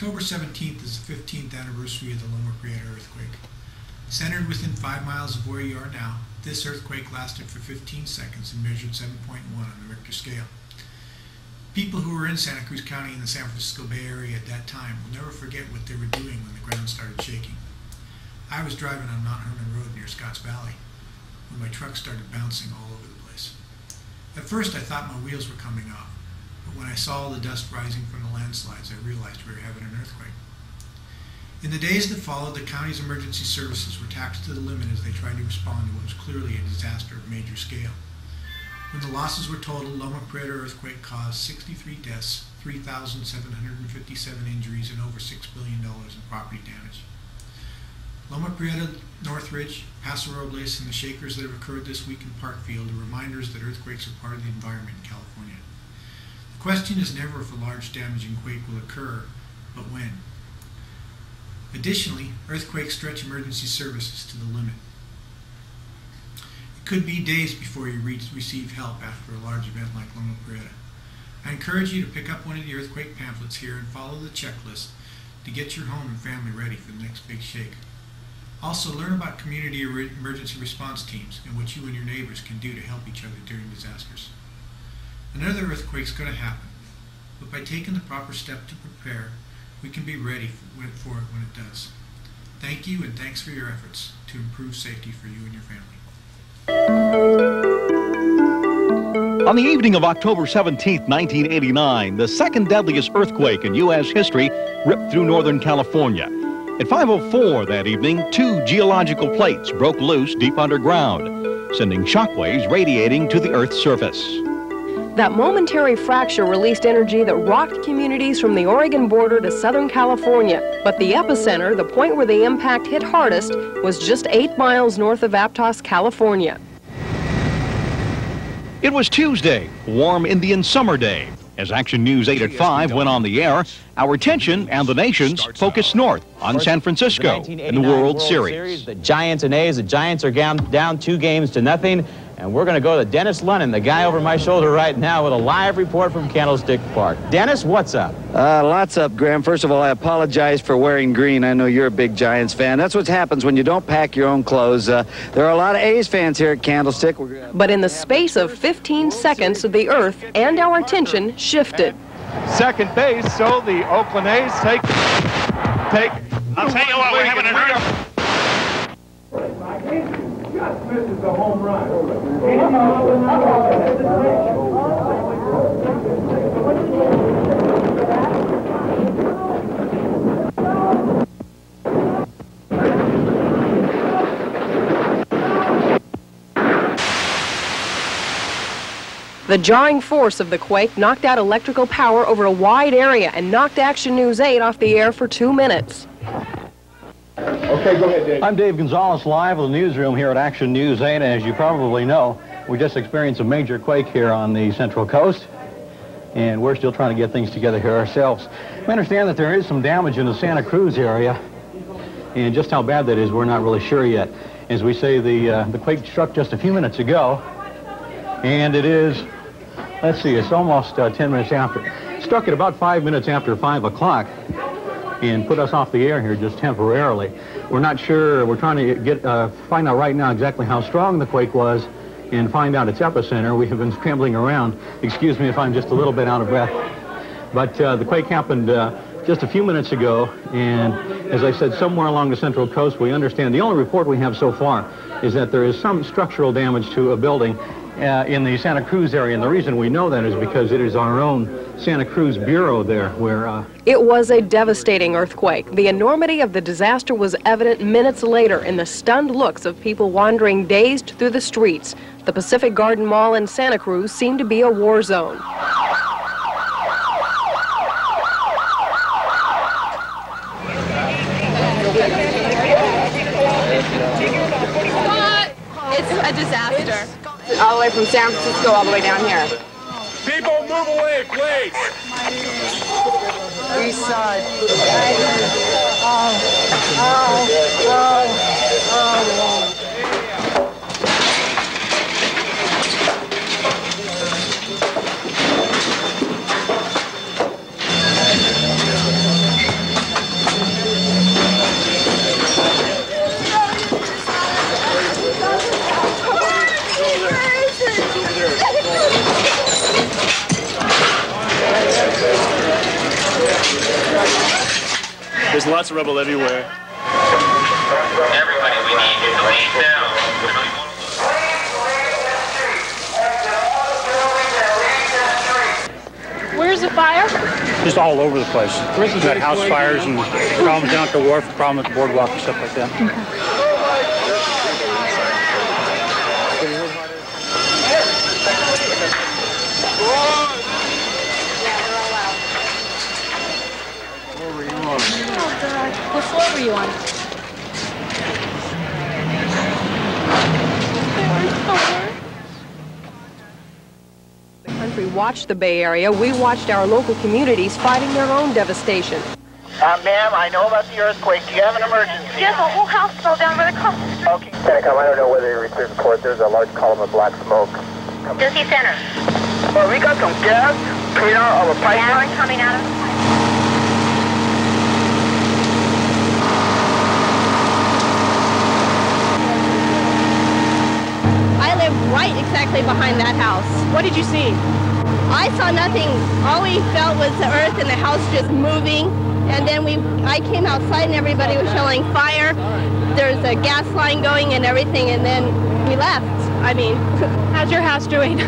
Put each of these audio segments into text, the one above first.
October 17th is the 15th anniversary of the Loma Prieta earthquake. Centered within five miles of where you are now, this earthquake lasted for 15 seconds and measured 7.1 on the Richter scale. People who were in Santa Cruz County in the San Francisco Bay Area at that time will never forget what they were doing when the ground started shaking. I was driving on Mount Hermon Road near Scotts Valley when my truck started bouncing all over the place. At first I thought my wheels were coming off, when I saw the dust rising from the landslides, I realized we were having an earthquake. In the days that followed, the county's emergency services were taxed to the limit as they tried to respond to what was clearly a disaster of major scale. When the losses were totaled, Loma Prieta earthquake caused 63 deaths, 3,757 injuries, and over $6 billion in property damage. Loma Prieta, Northridge, Paso Robles, and the shakers that have occurred this week in Parkfield are reminders that earthquakes are part of the environment in California. The question is never if a large damaging quake will occur, but when. Additionally, earthquakes stretch emergency services to the limit. It could be days before you receive help after a large event like Loma Prieta. I encourage you to pick up one of the earthquake pamphlets here and follow the checklist to get your home and family ready for the next big shake. Also, learn about community emergency response teams and what you and your neighbors can do to help each other during disasters. Another earthquake is going to happen, but by taking the proper step to prepare, we can be ready for it when it does. Thank you and thanks for your efforts to improve safety for you and your family. On the evening of October 17, 1989, the second deadliest earthquake in U.S. history ripped through Northern California. At 5.04 that evening, two geological plates broke loose deep underground, sending shockwaves radiating to the Earth's surface. That momentary fracture released energy that rocked communities from the Oregon border to Southern California. But the epicenter, the point where the impact hit hardest, was just eight miles north of Aptos, California. It was Tuesday, warm Indian summer day. As Action News 8 at 5 went on the air, our attention and the nation's focused north on San Francisco in the World Series. The Giants and A's, the Giants are down, down two games to nothing. And we're going to go to Dennis Lennon, the guy over my shoulder right now, with a live report from Candlestick Park. Dennis, what's up? Uh, lots up, Graham. First of all, I apologize for wearing green. I know you're a big Giants fan. That's what happens when you don't pack your own clothes. Uh, there are a lot of A's fans here at Candlestick. But in the space of 15 seconds, the earth and our attention shifted. Second base, so the Oakland A's take... take I'll tell you what, we're having an just misses the home run. The jarring force of the quake knocked out electrical power over a wide area and knocked Action News 8 off the air for two minutes. Okay, go ahead, Dave. I'm Dave Gonzalez, live in the newsroom here at Action News 8. And As you probably know, we just experienced a major quake here on the Central Coast, and we're still trying to get things together here ourselves. We understand that there is some damage in the Santa Cruz area, and just how bad that is, we're not really sure yet. As we say, the, uh, the quake struck just a few minutes ago, and it is Let's see, it's almost uh, 10 minutes after. Struck at about five minutes after 5 o'clock and put us off the air here just temporarily. We're not sure. We're trying to get uh, find out right now exactly how strong the quake was and find out its epicenter. We have been scrambling around. Excuse me if I'm just a little bit out of breath. But uh, the quake happened uh, just a few minutes ago, and as I said, somewhere along the central coast, we understand the only report we have so far is that there is some structural damage to a building uh, in the Santa Cruz area. And the reason we know that is because it is our own Santa Cruz Bureau there where... Uh, it was a devastating earthquake. The enormity of the disaster was evident minutes later in the stunned looks of people wandering dazed through the streets. The Pacific Garden Mall in Santa Cruz seemed to be a war zone. It's a disaster all the way from San Francisco all the way down here. People move away, please. East side. Oh, oh, oh, oh, oh. Lots of rubble everywhere. Everybody, we need to leave now. Where's the fire? Just all over the place. We've got house fires and problems down at the wharf, problems at the boardwalk and stuff like that. Oh, God. What floor were you on? The country watched the Bay Area. We watched our local communities fighting their own devastation. Uh, ma'am, I know about the earthquake. Do you have an emergency? Yes, the whole house fell down right across the street. Okay. Centicom, I don't know whether you received report. There's a large column of black smoke. Dookie Center. Well, we got some gas, coming out of a pipeline. Gas coming out of the pipe. I live right exactly behind that house. What did you see? I saw nothing. All we felt was the earth and the house just moving. And then we, I came outside and everybody was yelling fire. There's a gas line going and everything. And then we left. I mean, how's your house doing?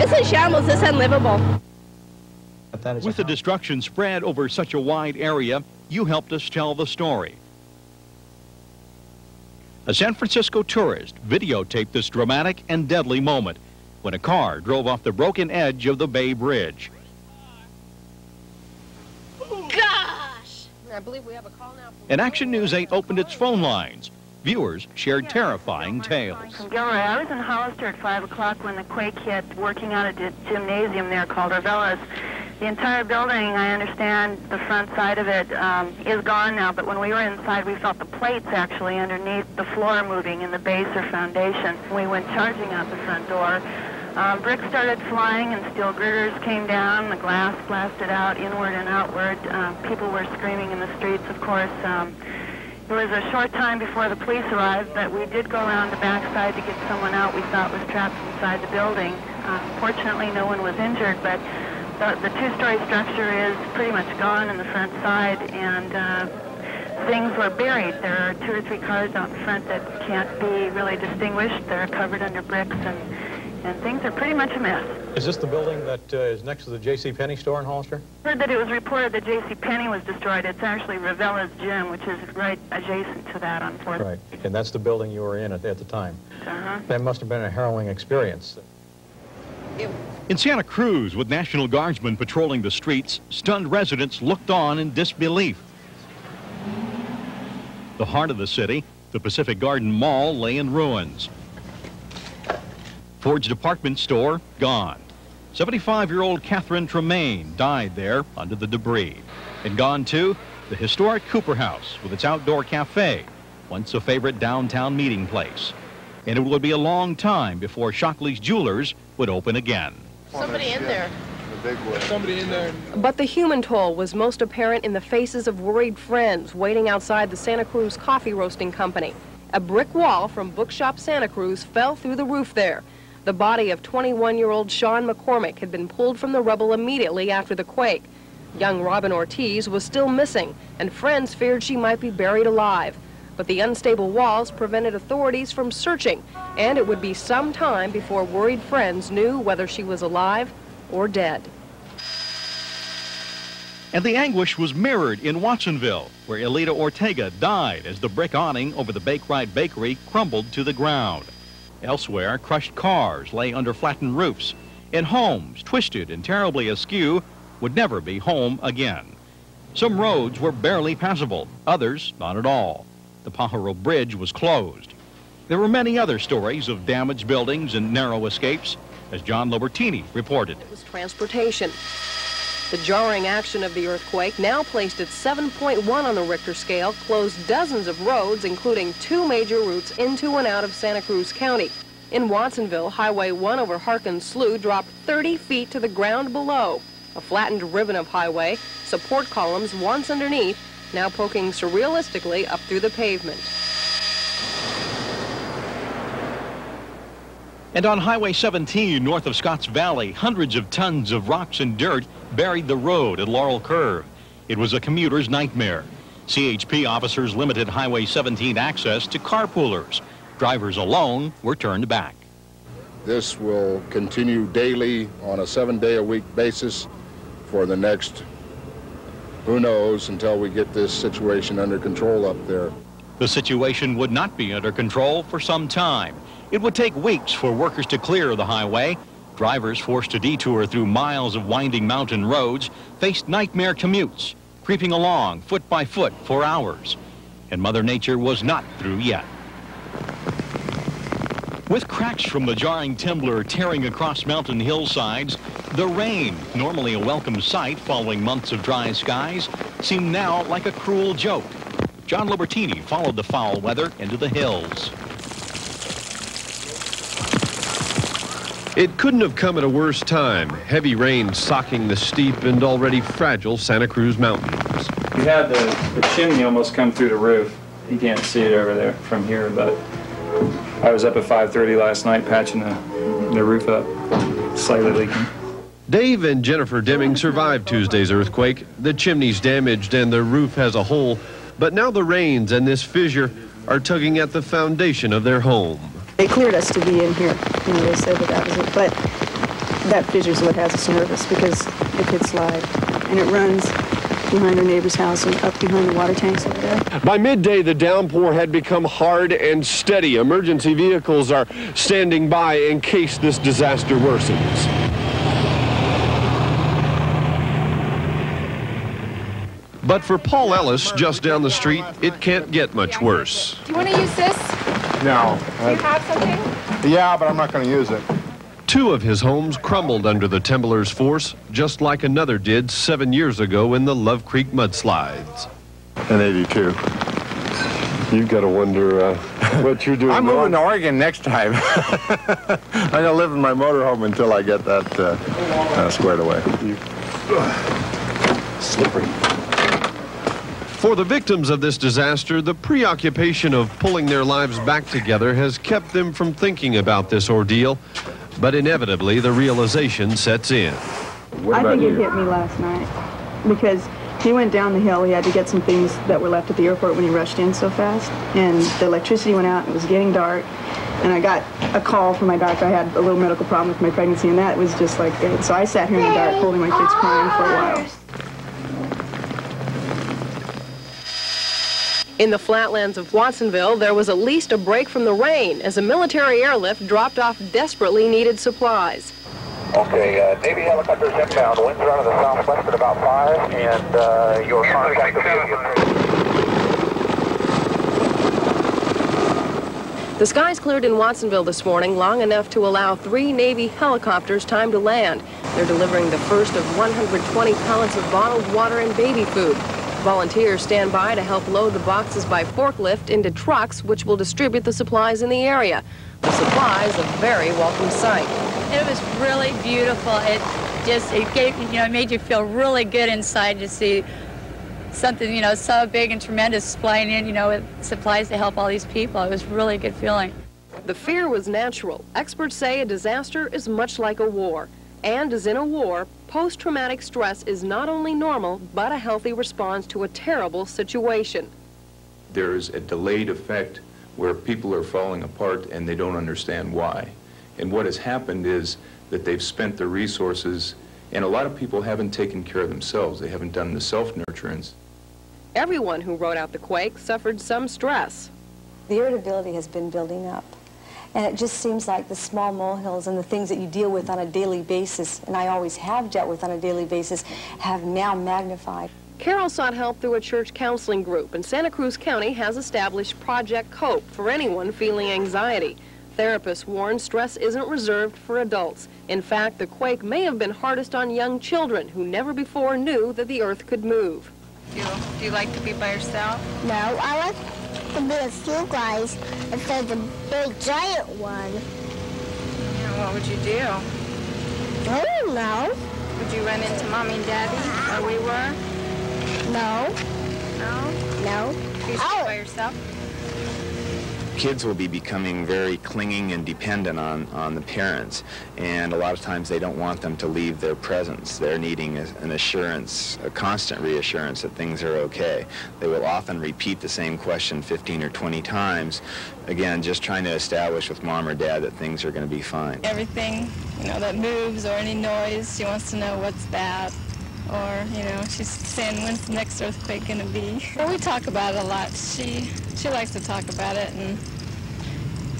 It's in shambles. It's unlivable. With the destruction spread over such a wide area, you helped us tell the story. A San Francisco tourist videotaped this dramatic and deadly moment when a car drove off the broken edge of the Bay Bridge. Gosh! I believe we have a call now. And Action News 8 opened its phone lines. Viewers shared terrifying tales. From Gilroy. I was in Hollister at 5 o'clock when the quake hit, working out at a gymnasium there called Orvelas. The entire building, I understand, the front side of it um, is gone now, but when we were inside, we felt the plates actually underneath the floor moving in the base or foundation. We went charging out the front door. Um, bricks started flying and steel girders came down. The glass blasted out inward and outward. Um, people were screaming in the streets, of course. Um, it was a short time before the police arrived, but we did go around the backside to get someone out we thought was trapped inside the building. Uh, fortunately, no one was injured, but the, the two-story structure is pretty much gone in the front side, and uh, things were buried. There are two or three cars out front that can't be really distinguished. They're covered under bricks, and, and things are pretty much a mess. Is this the building that uh, is next to the J.C. Penney store in Hollister? Heard that it was reported that J.C. Penney was destroyed. It's actually Ravella's gym, which is right adjacent to that on Fourth. Right, and that's the building you were in at, at the time. Uh-huh. That must have been a harrowing experience. In Santa Cruz, with National Guardsmen patrolling the streets, stunned residents looked on in disbelief. The heart of the city, the Pacific Garden Mall, lay in ruins. Ford's department store, gone. 75-year-old Catherine Tremaine died there under the debris. And gone, too, the historic Cooper House with its outdoor cafe, once a favorite downtown meeting place. And it would be a long time before Shockley's Jewelers would open again. Somebody in there. Somebody in there. But the human toll was most apparent in the faces of worried friends waiting outside the Santa Cruz Coffee Roasting Company. A brick wall from Bookshop Santa Cruz fell through the roof there. The body of 21-year-old Sean McCormick had been pulled from the rubble immediately after the quake. Young Robin Ortiz was still missing, and friends feared she might be buried alive. But the unstable walls prevented authorities from searching, and it would be some time before worried friends knew whether she was alive or dead. And the anguish was mirrored in Watsonville, where Elita Ortega died as the brick awning over the Bake Right Bakery crumbled to the ground. Elsewhere, crushed cars lay under flattened roofs, and homes, twisted and terribly askew, would never be home again. Some roads were barely passable, others not at all. The Pajaro Bridge was closed. There were many other stories of damaged buildings and narrow escapes, as John Libertini reported. It was transportation. The jarring action of the earthquake, now placed at 7.1 on the Richter scale, closed dozens of roads, including two major routes into and out of Santa Cruz County. In Watsonville, Highway 1 over Harkins Slough dropped 30 feet to the ground below. A flattened ribbon of highway, support columns once underneath, now poking surrealistically up through the pavement. And on Highway 17 north of Scotts Valley, hundreds of tons of rocks and dirt buried the road at Laurel Curve. It was a commuter's nightmare. CHP officers limited Highway 17 access to carpoolers. Drivers alone were turned back. This will continue daily on a seven-day-a-week basis for the next, who knows, until we get this situation under control up there. The situation would not be under control for some time. It would take weeks for workers to clear the highway. Drivers forced to detour through miles of winding mountain roads faced nightmare commutes, creeping along foot by foot for hours. And Mother Nature was not through yet. With cracks from the jarring temblor tearing across mountain hillsides, the rain, normally a welcome sight following months of dry skies, seemed now like a cruel joke. John Libertini followed the foul weather into the hills. It couldn't have come at a worse time. Heavy rain socking the steep and already fragile Santa Cruz Mountains. You had the, the chimney almost come through the roof. You can't see it over there from here, but I was up at 5.30 last night patching the, the roof up, slightly leaking. Dave and Jennifer Deming survived Tuesday's earthquake. The chimney's damaged and the roof has a hole, but now the rains and this fissure are tugging at the foundation of their home. They cleared us to be in here. You know, they said that that was it, but that fissure is what has us nervous because it could slide, and it runs behind our neighbor's house and up behind the water tanks over there. By midday, the downpour had become hard and steady. Emergency vehicles are standing by in case this disaster worsens. But for Paul Ellis, just down the street, it can't get much worse. Do you want to use this? No. Do you have something? Yeah, but I'm not going to use it. Two of his homes crumbled under the Temblor's force, just like another did seven years ago in the Love Creek mudslides. In 82. You've got to wonder uh, what you're doing. I'm moving to Oregon next time. I'm going to live in my motorhome until I get that uh, uh, squared away. Slippery. For the victims of this disaster, the preoccupation of pulling their lives back together has kept them from thinking about this ordeal. But inevitably, the realization sets in. I think it hit me last night because he went down the hill. He had to get some things that were left at the airport when he rushed in so fast. And the electricity went out. It was getting dark. And I got a call from my doctor. I had a little medical problem with my pregnancy, and that was just like it. So I sat here in the dark holding my kids crying for a while. In the flatlands of Watsonville, there was at least a break from the rain as a military airlift dropped off desperately needed supplies. Okay, uh, Navy helicopters inbound. Winds are out of the southwest at about 5, and uh, your contact The skies cleared in Watsonville this morning long enough to allow three Navy helicopters time to land. They're delivering the first of 120 pallets of bottled water and baby food. Volunteers stand by to help load the boxes by forklift into trucks, which will distribute the supplies in the area. The supplies a very welcome sight. It was really beautiful. It just, it gave, you know, it made you feel really good inside to see something, you know, so big and tremendous flying in, you know, with supplies to help all these people. It was really a good feeling. The fear was natural. Experts say a disaster is much like a war. And as in a war, post-traumatic stress is not only normal, but a healthy response to a terrible situation. There's a delayed effect where people are falling apart and they don't understand why. And what has happened is that they've spent their resources, and a lot of people haven't taken care of themselves. They haven't done the self-nurturance. Everyone who rode out the quake suffered some stress. The irritability has been building up. And it just seems like the small molehills and the things that you deal with on a daily basis, and I always have dealt with on a daily basis, have now magnified. Carol sought help through a church counseling group, and Santa Cruz County has established Project Cope for anyone feeling anxiety. Therapists warn stress isn't reserved for adults. In fact, the quake may have been hardest on young children who never before knew that the earth could move. Do you, do you like to be by yourself? No, I like to be with you guys instead of the big giant one. Yeah, what would you do? I don't know. Would you run into mommy and daddy where we were? No. No? No. You stay oh. by yourself? Kids will be becoming very clinging and dependent on, on the parents. And a lot of times they don't want them to leave their presence. They're needing a, an assurance, a constant reassurance that things are okay. They will often repeat the same question 15 or 20 times, again, just trying to establish with mom or dad that things are going to be fine. Everything, you know, that moves or any noise, she wants to know what's that or you know she's saying when's the next earthquake to be well, we talk about it a lot she she likes to talk about it and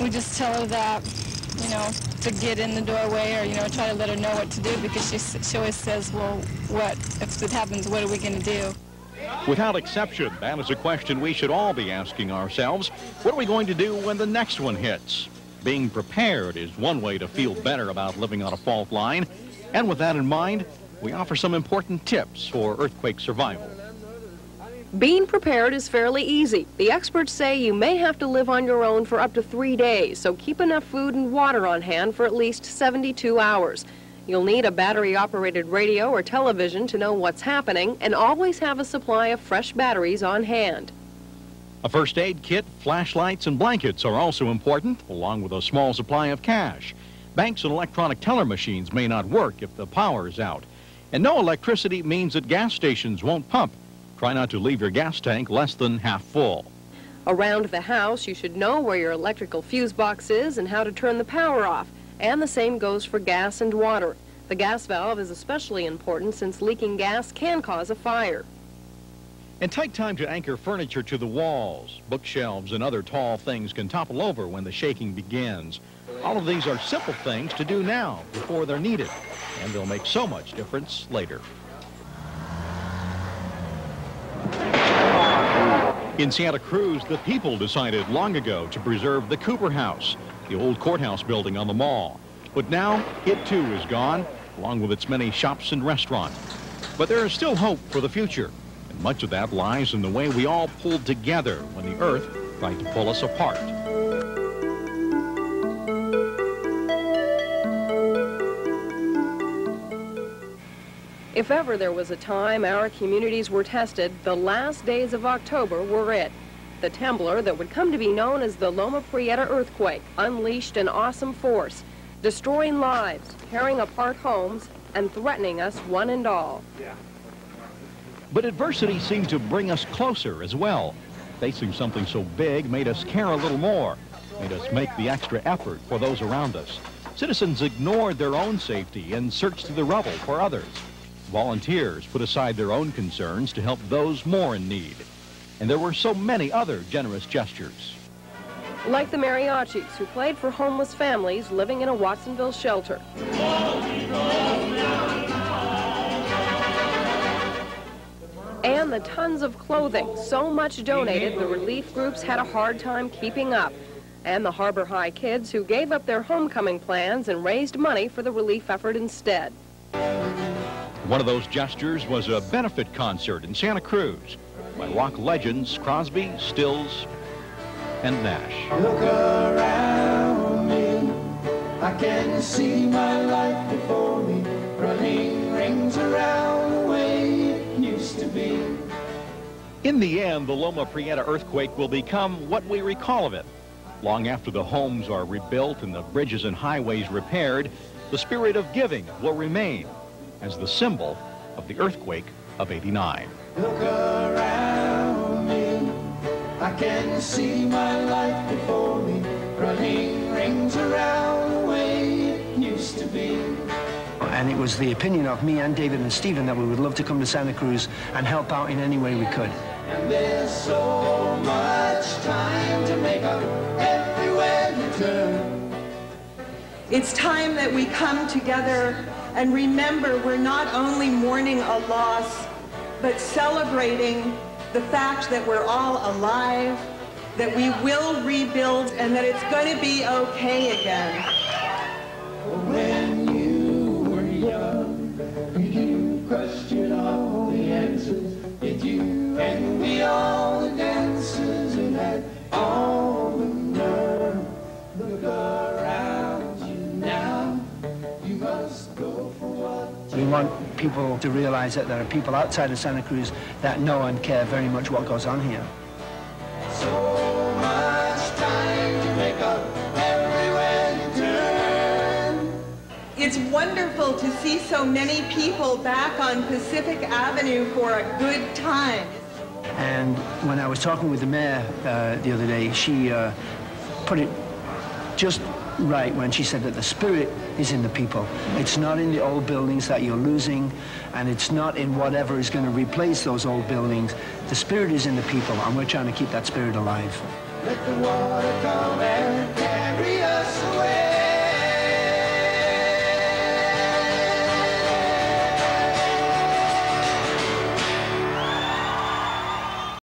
we just tell her that you know to get in the doorway or you know try to let her know what to do because she she always says well what if it happens what are we going to do Without exception, that is a question we should all be asking ourselves. What are we going to do when the next one hits? Being prepared is one way to feel better about living on a fault line. And with that in mind, we offer some important tips for earthquake survival. Being prepared is fairly easy. The experts say you may have to live on your own for up to three days, so keep enough food and water on hand for at least 72 hours. You'll need a battery-operated radio or television to know what's happening, and always have a supply of fresh batteries on hand. A first aid kit, flashlights, and blankets are also important, along with a small supply of cash. Banks and electronic teller machines may not work if the power is out. And no electricity means that gas stations won't pump. Try not to leave your gas tank less than half full. Around the house, you should know where your electrical fuse box is and how to turn the power off. And the same goes for gas and water. The gas valve is especially important since leaking gas can cause a fire. And take time to anchor furniture to the walls. Bookshelves and other tall things can topple over when the shaking begins. All of these are simple things to do now before they're needed, and they'll make so much difference later. In Santa Cruz, the people decided long ago to preserve the Cooper House, the old courthouse building on the mall. But now, it too is gone, along with its many shops and restaurants. But there is still hope for the future, and much of that lies in the way we all pulled together when the earth tried to pull us apart. If ever there was a time our communities were tested, the last days of October were it. The temblor that would come to be known as the Loma Prieta earthquake unleashed an awesome force, destroying lives, tearing apart homes, and threatening us one and all. But adversity seemed to bring us closer as well. Facing something so big made us care a little more, made us make the extra effort for those around us. Citizens ignored their own safety and searched through the rubble for others. Volunteers put aside their own concerns to help those more in need. And there were so many other generous gestures. Like the mariachis, who played for homeless families living in a Watsonville shelter. And the tons of clothing, so much donated, the relief groups had a hard time keeping up. And the Harbor High kids who gave up their homecoming plans and raised money for the relief effort instead. One of those gestures was a benefit concert in Santa Cruz by rock legends Crosby, Stills, and Nash. Look around me, I can see my life before me, running rings around the way it used to be. In the end, the Loma Prieta earthquake will become what we recall of it. Long after the homes are rebuilt and the bridges and highways repaired, the spirit of giving will remain as the symbol of the earthquake of 89. Look around me, I can see my life before me, running rings around the way it used to be. And it was the opinion of me and David and Stephen that we would love to come to Santa Cruz and help out in any way we could. And there's so much time to make up everywhere you turn. It's time that we come together and remember we're not only mourning a loss, but celebrating the fact that we're all alive, that we will rebuild, and that it's going to be okay again. people to realize that there are people outside of Santa Cruz that know and care very much what goes on here. So much time to make up. It's wonderful to see so many people back on Pacific Avenue for a good time. And when I was talking with the mayor uh, the other day, she uh, put it just right when she said that the spirit is in the people. It's not in the old buildings that you're losing, and it's not in whatever is going to replace those old buildings. The spirit is in the people, and we're trying to keep that spirit alive.